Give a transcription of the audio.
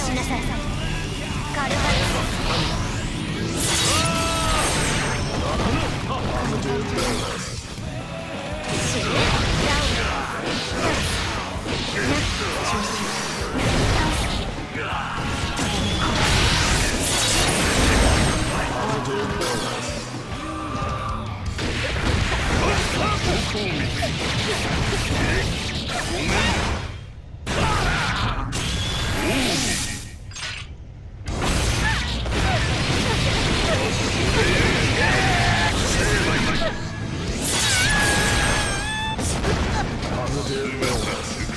し。なさいカル Deus.